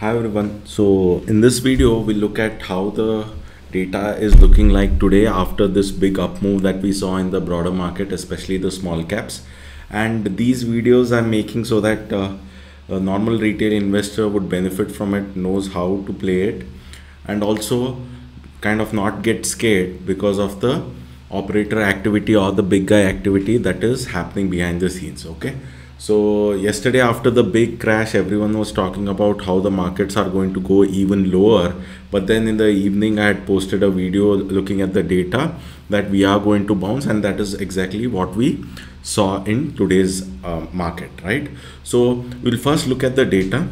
Hi everyone. So in this video we'll look at how the data is looking like today after this big up move that we saw in the broader market especially the small caps and these videos I'm making so that uh, a normal retail investor would benefit from it knows how to play it and also kind of not get scared because of the operator activity or the big guy activity that is happening behind the scenes okay so yesterday after the big crash everyone was talking about how the markets are going to go even lower. But then in the evening i had posted a video looking at the data that we are going to bounce and that is exactly what we saw in today's uh, market right? So we'll first look at the data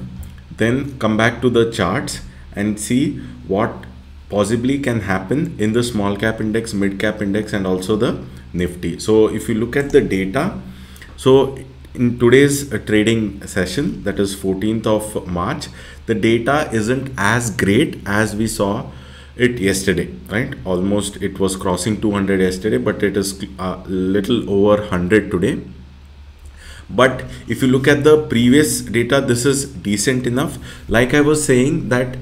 then come back to the charts and see what possibly can happen in the small cap index mid cap index and also the nifty. So if you look at the data so in today's uh, trading session that is 14th of march the data isn't as great as we saw it yesterday right? Almost it was crossing 200 yesterday but it is a uh, little over 100 today. But if you look at the previous data this is decent enough. Like i was saying that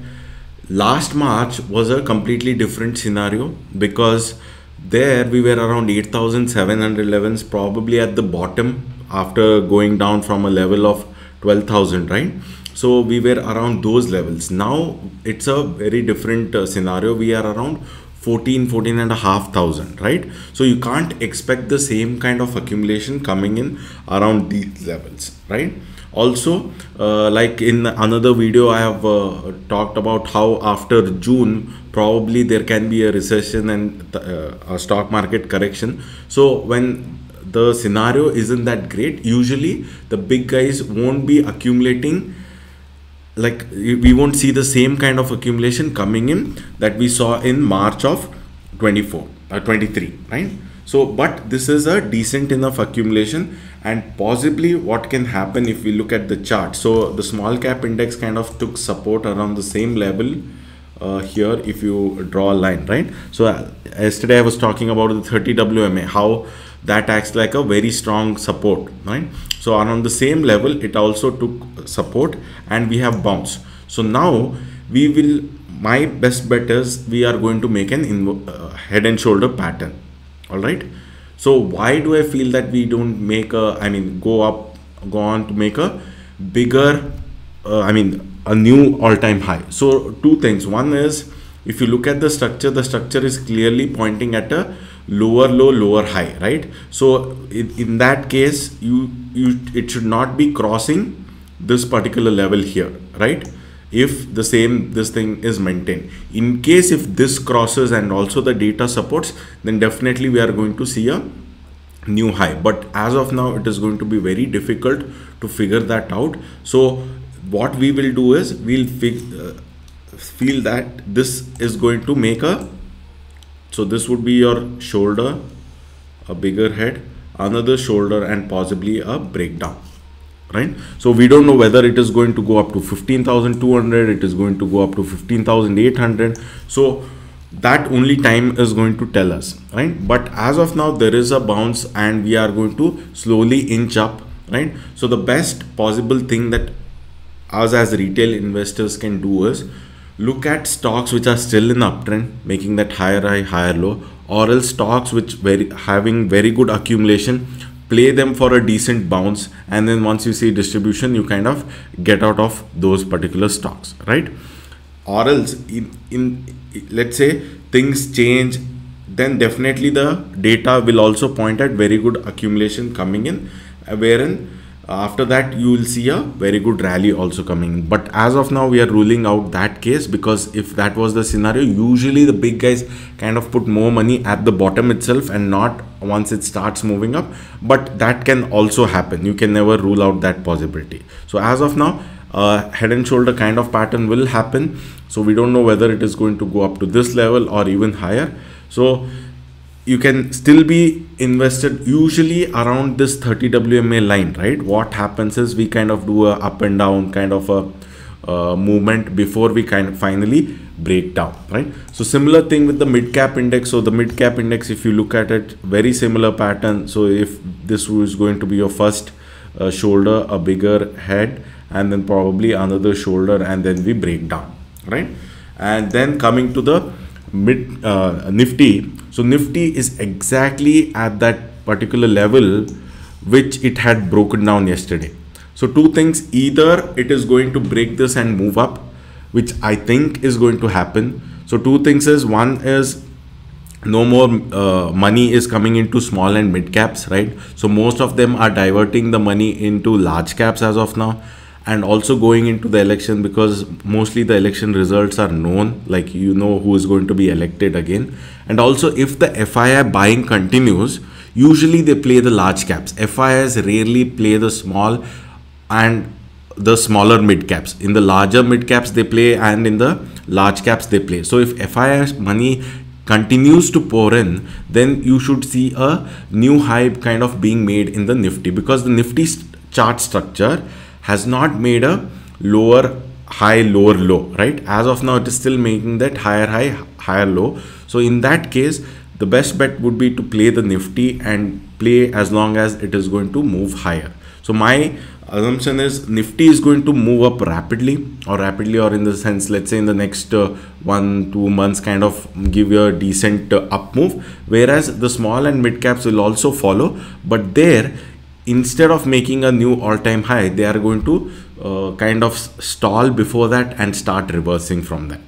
last march was a completely different scenario because there we were around 8700 levels probably at the bottom after going down from a level of 12,000 right? So we were around those levels. Now it's a very different uh, scenario. We are around 14 14 and a half thousand right? So you can't expect the same kind of accumulation coming in around these levels right? Also uh, like in another video i have uh, talked about how after june probably there can be a recession and uh, a stock market correction. So when the scenario isn't that great. Usually the big guys won't be accumulating like we won't see the same kind of accumulation coming in that we saw in march of 24 or uh, 23 right? So but this is a decent enough accumulation and possibly what can happen if we look at the chart. So the small cap index kind of took support around the same level uh, here if you draw a line right? So uh, yesterday i was talking about the 30 wma how that acts like a very strong support right? So on the same level it also took support and we have bounce so now we will my best bet is we are going to make an uh, head and shoulder pattern all right so why do i feel that we don't make a i mean go up go on to make a bigger uh, i mean a new all-time high? So two things. One is if you look at the structure the structure is clearly pointing at a lower low lower high right? So in, that case you you it should not be crossing this particular level here right? If the same this thing is maintained. In case if this crosses and also the data supports then definitely we are going to see a new high. But as of now it is going to be very difficult to figure that out. So what we will do is we'll uh, feel that this is going to make a so this would be your shoulder a bigger head another shoulder and possibly a breakdown right? So we don't know whether it is going to go up to 15200 it is going to go up to 15800 so that only time is going to tell us right? But as of now there is a bounce and we are going to slowly inch up right? So the best possible thing that us as retail investors can do is look at stocks which are still in uptrend making that higher high higher low or else stocks which very having very good accumulation play them for a decent bounce and then once you see distribution you kind of get out of those particular stocks right? Or else in, in let's say things change then definitely the data will also point at very good accumulation coming in wherein after that you will see a very good rally also coming but as of now we are ruling out that case because if that was the scenario usually the big guys kind of put more money at the bottom itself and not once it starts moving up. But that can also happen. You can never rule out that possibility. So as of now uh, head and shoulder kind of pattern will happen. So we don't know whether it is going to go up to this level or even higher. So you can still be invested usually around this 30 WMA line, right? What happens is we kind of do a up and down kind of a uh, movement before we kind of finally break down, right? So similar thing with the mid cap index. So the mid cap index, if you look at it, very similar pattern. So if this was going to be your first uh, shoulder, a bigger head and then probably another shoulder and then we break down right and then coming to the mid uh, nifty so nifty is exactly at that particular level which it had broken down yesterday. So two things. Either it is going to break this and move up which i think is going to happen. So two things is one is no more uh, money is coming into small and mid caps right? So most of them are diverting the money into large caps as of now and also going into the election because mostly the election results are known like you know who is going to be elected again. And also if the FII buying continues usually they play the large caps. FIIs rarely play the small and the smaller mid caps. In the larger mid caps they play and in the large caps they play. So if FIIs money continues to pour in then you should see a new hype kind of being made in the nifty because the nifty chart structure has not made a lower high lower low right? As of now it is still making that higher high higher low. So in that case the best bet would be to play the nifty and play as long as it is going to move higher. So my assumption is nifty is going to move up rapidly or rapidly or in the sense let's say in the next uh, one two months kind of give you a decent uh, up move. Whereas the small and mid caps will also follow. But there instead of making a new all-time high they are going to uh, kind of stall before that and start reversing from that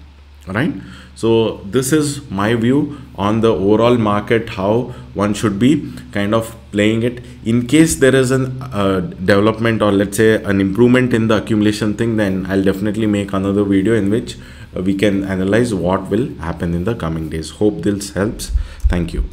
right so this is my view on the overall market how one should be kind of playing it. In case there is an uh, development or let's say an improvement in the accumulation thing then i'll definitely make another video in which uh, we can analyze what will happen in the coming days. Hope this helps. Thank you